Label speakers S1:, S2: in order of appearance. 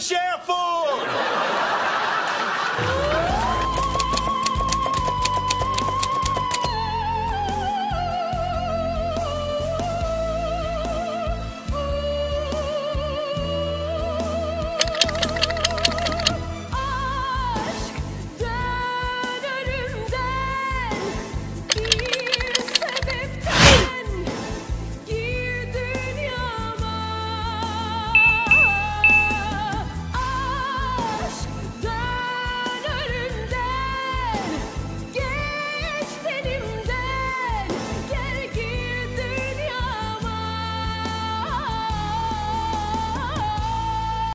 S1: Share sheriff for?